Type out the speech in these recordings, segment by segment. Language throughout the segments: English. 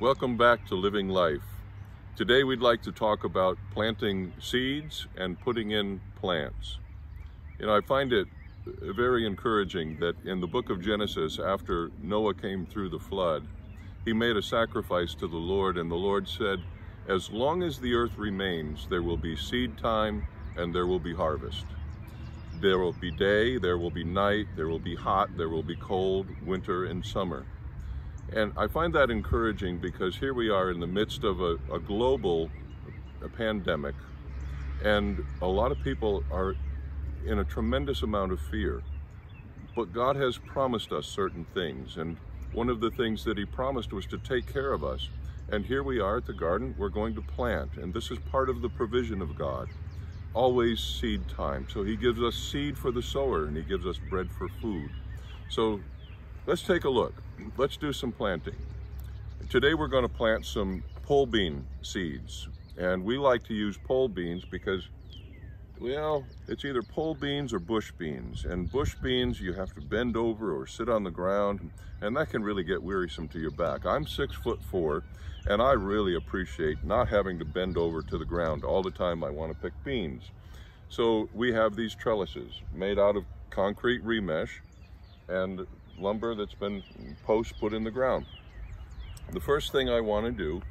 Welcome back to Living Life. Today we'd like to talk about planting seeds and putting in plants. You know, I find it very encouraging that in the book of Genesis, after Noah came through the flood, he made a sacrifice to the Lord and the Lord said, as long as the earth remains, there will be seed time and there will be harvest. There will be day, there will be night, there will be hot, there will be cold, winter and summer. And I find that encouraging because here we are in the midst of a, a global a pandemic and a lot of people are in a tremendous amount of fear. But God has promised us certain things and one of the things that he promised was to take care of us. And here we are at the garden, we're going to plant and this is part of the provision of God always seed time. So he gives us seed for the sower and he gives us bread for food. So let's take a look. Let's do some planting. Today we're going to plant some pole bean seeds. And we like to use pole beans because, well, it's either pole beans or bush beans. And bush beans, you have to bend over or sit on the ground, and that can really get wearisome to your back. I'm six foot four, and I really appreciate not having to bend over to the ground all the time I want to pick beans. So we have these trellises made out of concrete remesh and lumber that's been post put in the ground. The first thing I want to do,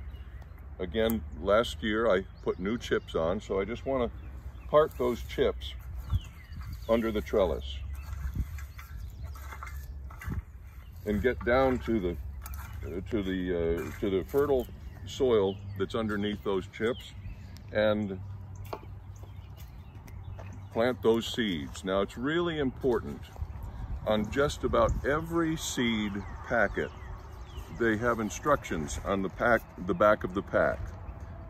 again, last year I put new chips on, so I just want to part those chips under the trellis and get down to the to the uh, to the fertile soil that's underneath those chips and plant those seeds. Now it's really important on just about every seed packet they have instructions on the pack the back of the pack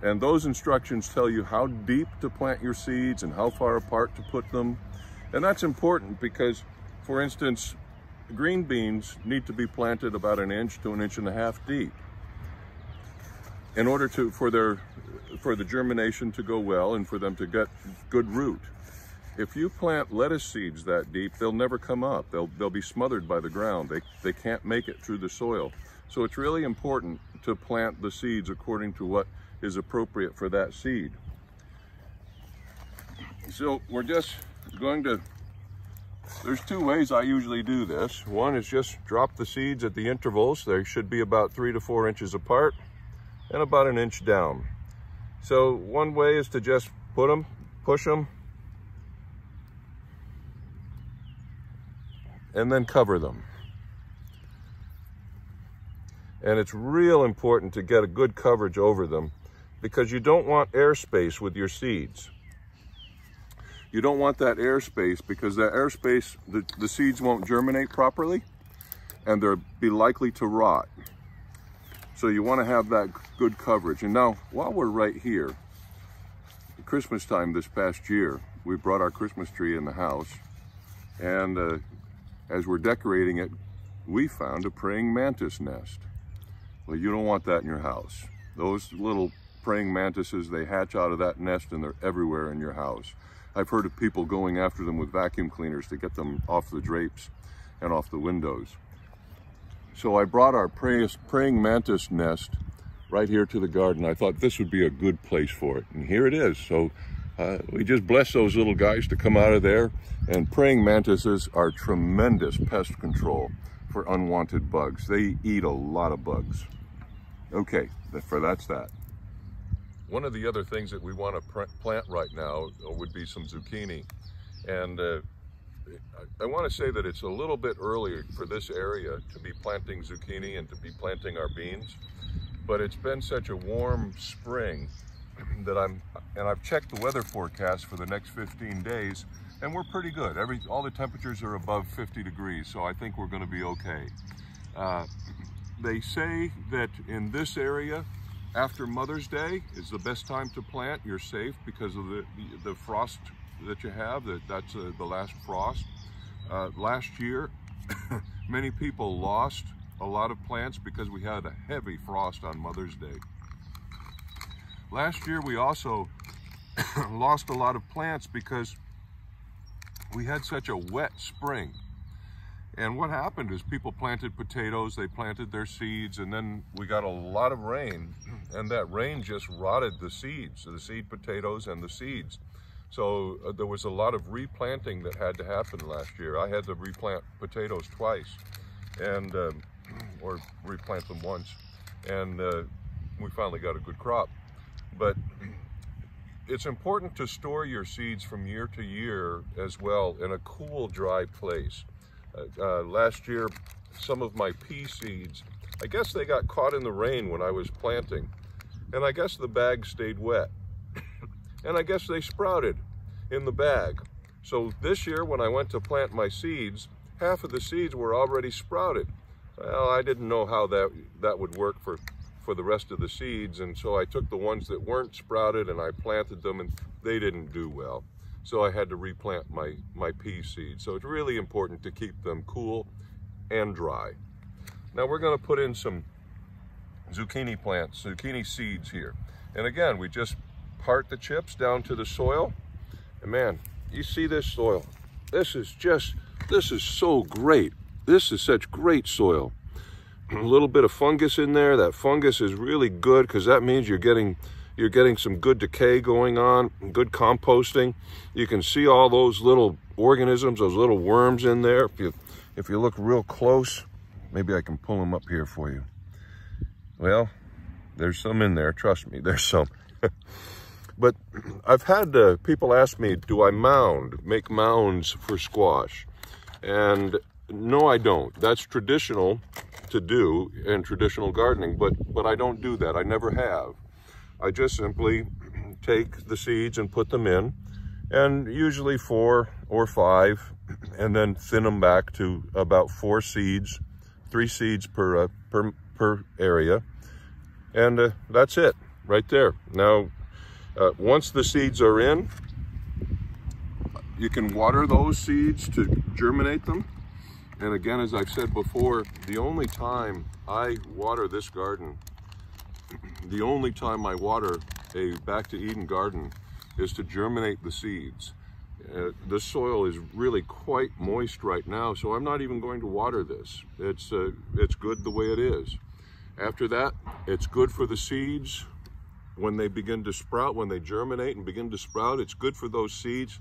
and those instructions tell you how deep to plant your seeds and how far apart to put them and that's important because for instance green beans need to be planted about an inch to an inch and a half deep in order to for their for the germination to go well and for them to get good root. If you plant lettuce seeds that deep, they'll never come up. They'll they'll be smothered by the ground. They they can't make it through the soil. So it's really important to plant the seeds according to what is appropriate for that seed. So we're just going to there's two ways I usually do this. One is just drop the seeds at the intervals. They should be about three to four inches apart and about an inch down. So one way is to just put them, push them, and then cover them. And it's real important to get a good coverage over them because you don't want airspace with your seeds. You don't want that airspace because that airspace, the, the seeds won't germinate properly and they'll be likely to rot. So you want to have that good coverage. And now, while we're right here, Christmas time this past year, we brought our Christmas tree in the house. And uh, as we're decorating it, we found a praying mantis nest. Well, you don't want that in your house. Those little praying mantises, they hatch out of that nest and they're everywhere in your house. I've heard of people going after them with vacuum cleaners to get them off the drapes and off the windows. So I brought our praying mantis nest right here to the garden. I thought this would be a good place for it. And here it is. So uh, we just bless those little guys to come out of there. And praying mantises are tremendous pest control for unwanted bugs. They eat a lot of bugs. Okay, for that's that. One of the other things that we want to plant right now would be some zucchini. And uh, I want to say that it's a little bit early for this area to be planting zucchini and to be planting our beans, but it's been such a warm spring that I'm, and I've checked the weather forecast for the next 15 days, and we're pretty good. Every, all the temperatures are above 50 degrees, so I think we're going to be okay. Uh, they say that in this area, after Mother's Day is the best time to plant. You're safe because of the, the, the frost that you have, that, that's uh, the last frost. Uh, last year, many people lost a lot of plants because we had a heavy frost on Mother's Day. Last year, we also lost a lot of plants because we had such a wet spring. And what happened is people planted potatoes, they planted their seeds, and then we got a lot of rain, and that rain just rotted the seeds, the seed potatoes and the seeds. So uh, there was a lot of replanting that had to happen last year. I had to replant potatoes twice, and um, or replant them once, and uh, we finally got a good crop. But it's important to store your seeds from year to year as well in a cool, dry place. Uh, uh, last year, some of my pea seeds, I guess they got caught in the rain when I was planting. And I guess the bag stayed wet. and I guess they sprouted in the bag. So this year when I went to plant my seeds, half of the seeds were already sprouted. Well, I didn't know how that, that would work for, for the rest of the seeds. And so I took the ones that weren't sprouted and I planted them and they didn't do well. So I had to replant my, my pea seeds. So it's really important to keep them cool and dry. Now we're gonna put in some zucchini plants, zucchini seeds here. And again, we just part the chips down to the soil. And man, you see this soil. This is just, this is so great. This is such great soil. A little bit of fungus in there. That fungus is really good because that means you're getting you're getting some good decay going on, good composting. You can see all those little organisms, those little worms in there. If you, if you look real close, maybe I can pull them up here for you. Well, there's some in there, trust me, there's some. but I've had uh, people ask me, do I mound, make mounds for squash? And no, I don't. That's traditional to do in traditional gardening, but, but I don't do that. I never have. I just simply take the seeds and put them in and usually four or five and then thin them back to about four seeds, three seeds per, uh, per, per area. And uh, that's it right there. Now, uh, once the seeds are in, you can water those seeds to germinate them. And again, as I've said before, the only time I water this garden the only time I water a Back to Eden garden is to germinate the seeds. Uh, this soil is really quite moist right now, so I'm not even going to water this. It's, uh, it's good the way it is. After that, it's good for the seeds when they begin to sprout, when they germinate and begin to sprout. It's good for those seeds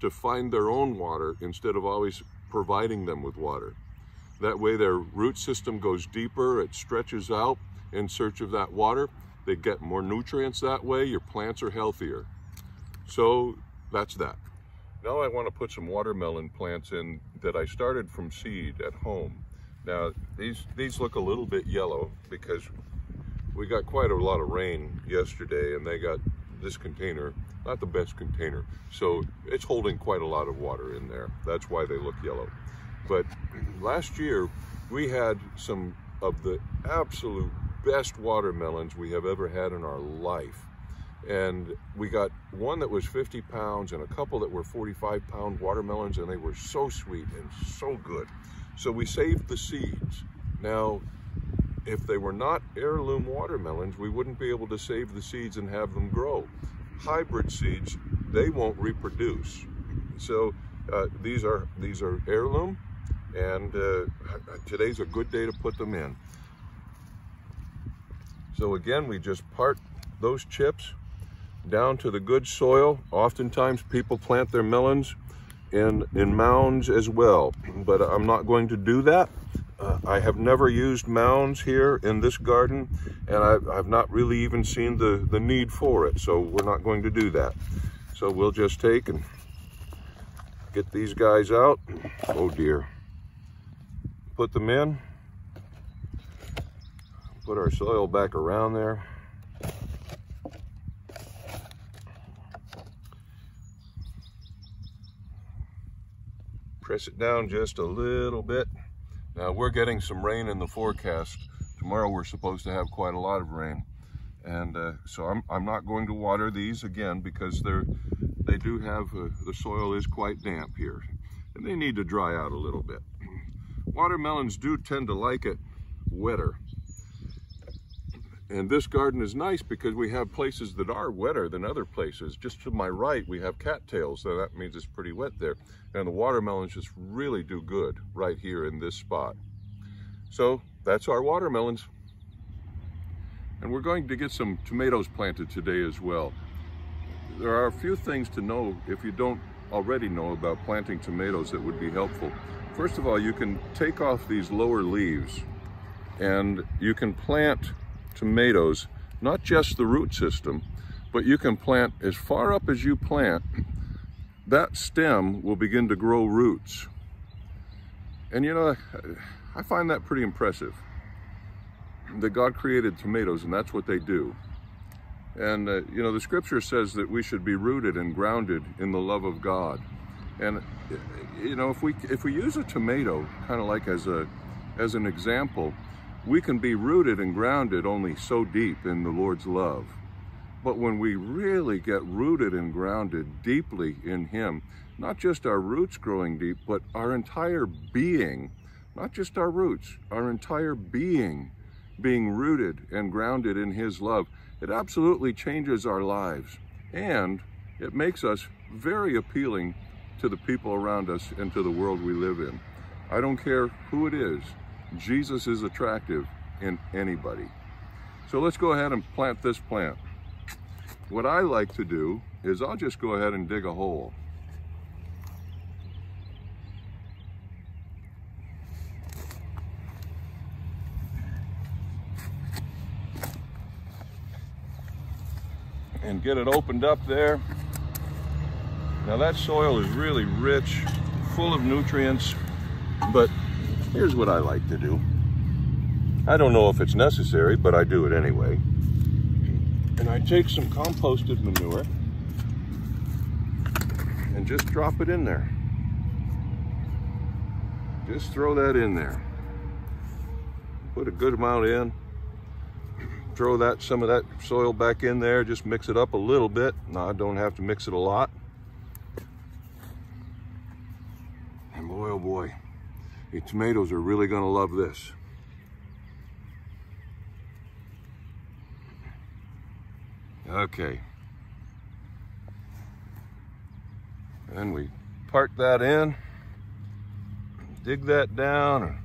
to find their own water instead of always providing them with water. That way their root system goes deeper, it stretches out, in search of that water. They get more nutrients that way. Your plants are healthier. So that's that. Now I want to put some watermelon plants in that I started from seed at home. Now these, these look a little bit yellow because we got quite a lot of rain yesterday and they got this container, not the best container. So it's holding quite a lot of water in there. That's why they look yellow. But last year we had some of the absolute best watermelons we have ever had in our life. And we got one that was 50 pounds and a couple that were 45 pound watermelons and they were so sweet and so good. So we saved the seeds. Now, if they were not heirloom watermelons, we wouldn't be able to save the seeds and have them grow. Hybrid seeds, they won't reproduce. So uh, these are these are heirloom, and uh, today's a good day to put them in. So again, we just part those chips down to the good soil. Oftentimes people plant their melons in, in mounds as well, but I'm not going to do that. Uh, I have never used mounds here in this garden, and I've, I've not really even seen the, the need for it, so we're not going to do that. So we'll just take and get these guys out. Oh dear. Put them in put our soil back around there. Press it down just a little bit. Now we're getting some rain in the forecast. Tomorrow we're supposed to have quite a lot of rain. And uh, so I'm, I'm not going to water these again because they're, they do have, uh, the soil is quite damp here. And they need to dry out a little bit. Watermelons do tend to like it wetter And this garden is nice because we have places that are wetter than other places. Just to my right, we have cattails, so that means it's pretty wet there. And the watermelons just really do good right here in this spot. So that's our watermelons. And we're going to get some tomatoes planted today as well. There are a few things to know if you don't already know about planting tomatoes that would be helpful. First of all, you can take off these lower leaves and you can plant tomatoes, not just the root system, but you can plant as far up as you plant, that stem will begin to grow roots. And you know, I find that pretty impressive. That God created tomatoes and that's what they do. And uh, you know, the scripture says that we should be rooted and grounded in the love of God. And you know, if we if we use a tomato kind of like as a as an example, we can be rooted and grounded only so deep in the Lord's love. But when we really get rooted and grounded deeply in Him, not just our roots growing deep, but our entire being, not just our roots, our entire being being rooted and grounded in His love, it absolutely changes our lives. And it makes us very appealing to the people around us and to the world we live in. I don't care who it is. Jesus is attractive in anybody. So let's go ahead and plant this plant. What I like to do is I'll just go ahead and dig a hole. And get it opened up there. Now that soil is really rich, full of nutrients, but Here's what I like to do. I don't know if it's necessary, but I do it anyway. And I take some composted manure and just drop it in there. Just throw that in there. Put a good amount in. Throw that some of that soil back in there. Just mix it up a little bit. No, I don't have to mix it a lot. And boy, oh boy, the tomatoes are really gonna love this. Okay. And we park that in, dig that down,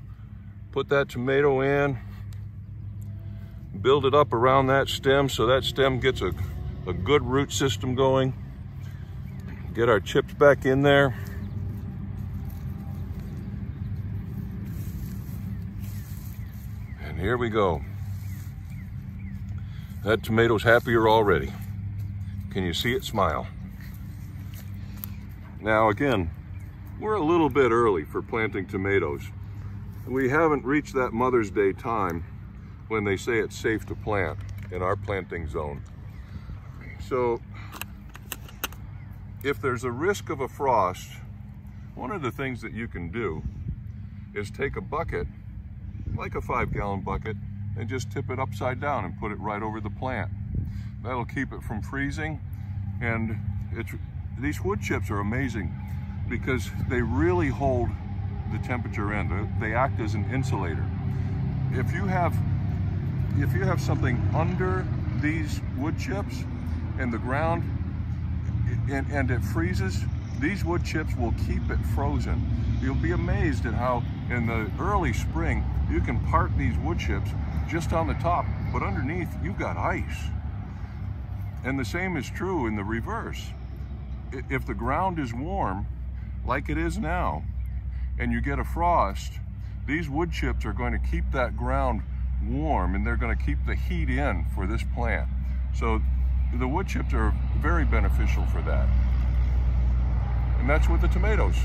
put that tomato in, build it up around that stem so that stem gets a, a good root system going. Get our chips back in there. Here we go. That tomato's happier already. Can you see it smile? Now again, we're a little bit early for planting tomatoes. We haven't reached that Mother's Day time when they say it's safe to plant in our planting zone. So if there's a risk of a frost, one of the things that you can do is take a bucket like a five gallon bucket, and just tip it upside down and put it right over the plant. That'll keep it from freezing. And it's, these wood chips are amazing because they really hold the temperature in. They act as an insulator. If you have, if you have something under these wood chips and the ground and, and it freezes, these wood chips will keep it frozen. You'll be amazed at how in the early spring, you can park these wood chips just on the top, but underneath you've got ice. And the same is true in the reverse. If the ground is warm, like it is now, and you get a frost, these wood chips are going to keep that ground warm and they're going to keep the heat in for this plant. So the wood chips are very beneficial for that. And that's with the tomatoes.